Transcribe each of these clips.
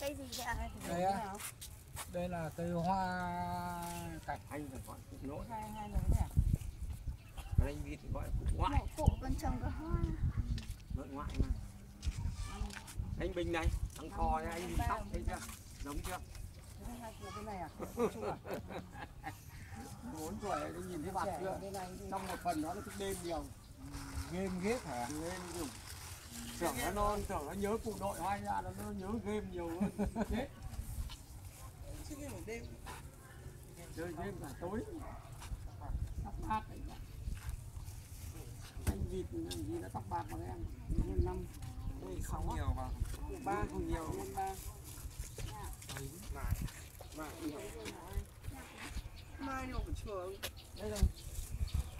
Cây gì vậy? Đây á. Đây là cây hoa cảnh. anh phải gọi cụ nỗi Hai hai này nè. còn anh vịt thì gọi là cụ ngoại Mộ cụ con trồng có hoa. nội ngoại mà anh bình này thằng cò này anh nhìn tóc thấy chưa giống chưa cái này à? Bốn tuổi anh nhìn thấy mặt chưa này trong một phần đó nó thức đêm nhiều game ghét hả? game dùng tưởng nó non tưởng nó nhớ cụ đội hoa ra nó nó nhớ game nhiều hơn. Chết. Chơi game cả tối. Tóc bạc anh vịt làm gì đã tóc bạc bằng em. Năm. Ui, không nhiều mà. Ba không nhiều. Nhân ba. Mai nhiều của trường đây là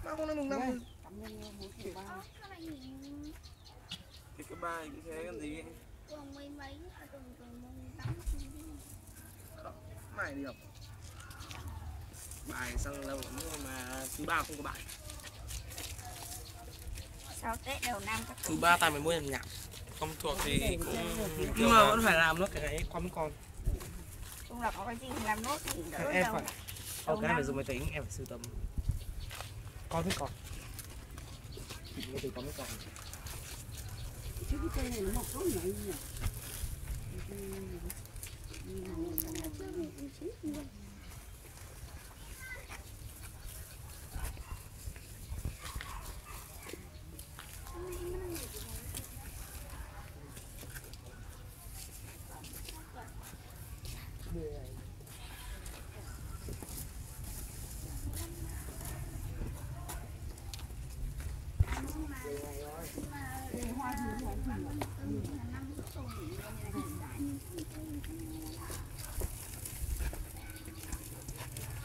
ba con năm mùng năm cảm nhân bốn ba Ơ, các bạn nhìn cái bài cái thế làm gì. Tuồng mấy mấy, tám. mày được. Bài sang lâu lắm rồi mà thứ ba không có bài. Sau Tết đầu năm các thứ ba ta mới mua làm nhạc. Không thuộc thì cũng nhưng mà vẫn phải làm nữa cái đấy mấy con. Chung là có cái gì làm nốt thì đỡ em đầu. phải ok em phải dùng máy tính em phải sưu tầm. Con với con. Máy tính có mấy con chứ cái cây này nó mọc tốt nhỉ nhỉ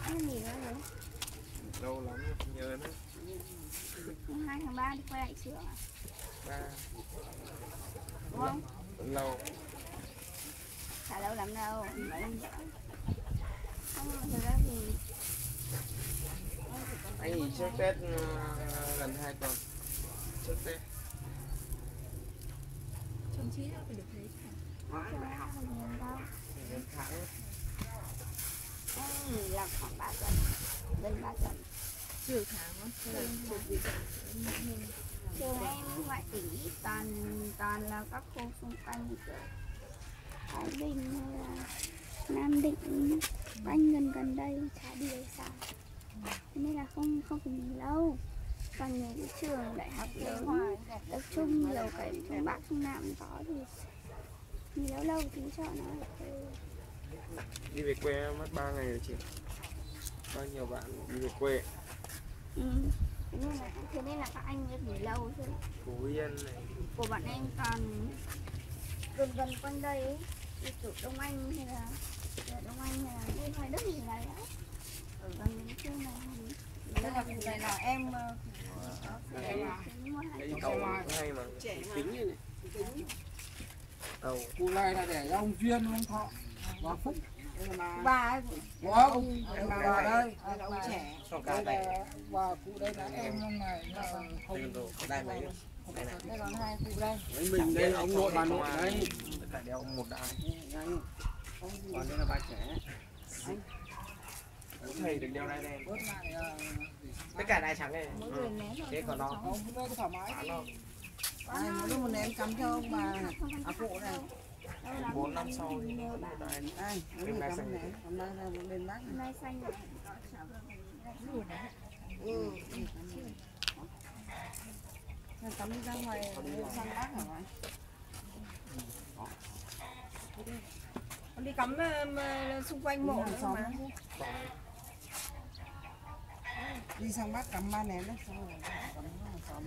Cái gì nữa rồi? lâu lắm không nhớ nữa Tháng ba đi quay lại trường à? ba Đúng không? lâu Chả lâu lắm đâu. Không, thực ra thì anh nghỉ trước tết ờ, gần hai tuần trước tết mãi đại học không nhiều đâu. đến tháng Em nghỉ là khoảng 3 tuần. Gần 3 tuần. Trừ tháng Trường em ngoại tỉnh toàn toàn là các khu xung quanh kiểu Thái Bình hay là Nam Định quanh gần gần đây chả đi đâu xa. Thế nên là không không phải nghỉ lâu. Còn những cái trường đại học lớn tập trung nhiều cái trong bắc trong nam có thì nghỉ lâu lâu thì cho nó đi về quê mất 3 ngày rồi chị. Bao nhiêu bạn đi về quê ừ. thế nên là thế nên là các anh nghỉ lâu chứ phú yên này. Của bọn em còn gần gần quanh đây ấy, như kiểu Đông Anh hay là Đông Anh hay là bên Hoài Đức gì đấy á. ở gần những chỗ này Đây là này là em ờ, hai cái cũng hay mà. Tính như này tàu cụ này là để cho ông Duyên, ông Thọ. Và Phúc. Đây là bà. bà ông, đây bà đây. đây là ông trẻ Đây. Là bà cụ đây là em ông này là không đây đây mấy đây này đây còn hai cụ đây. Mình đây là ông nội bà nội đấy. cả đeo một đai anh còn đây là bà trẻ. Thầy được đeo đai đen. Ờ, tất cả đai trắng này. mỗi người ném thôi thế còn nó? đây thoải mái. nó. Một ném cắm cho ông bà. À phụ này bốn năm sau mỗi người cắm này hôm nay là bên bác hôm nay xanh này. Ừ. Cắm đi ra ngoài sang bác hả bạn con đi cắm ờ, ờ, xung quanh mộ nữa mà. Đi sang bác cắm ba ném đấy. Xong rồi cắm hàng xóm